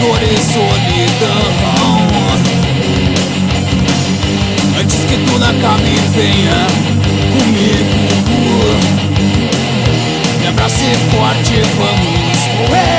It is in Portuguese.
dor e solidão Antes que tu na cama venha comigo Me abrace forte, vamos correr